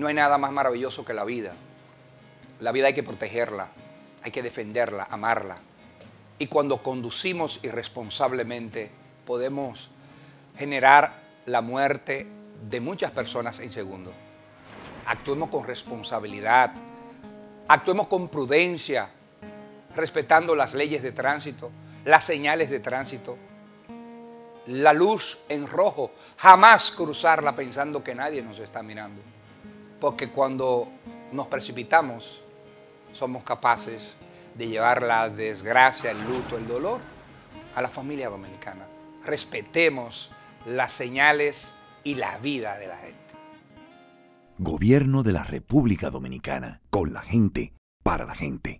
No hay nada más maravilloso que la vida. La vida hay que protegerla, hay que defenderla, amarla. Y cuando conducimos irresponsablemente, podemos generar la muerte de muchas personas en segundo. Actuemos con responsabilidad, actuemos con prudencia, respetando las leyes de tránsito, las señales de tránsito, la luz en rojo, jamás cruzarla pensando que nadie nos está mirando. Porque cuando nos precipitamos, somos capaces de llevar la desgracia, el luto, el dolor a la familia dominicana. Respetemos las señales y la vida de la gente. Gobierno de la República Dominicana, con la gente, para la gente.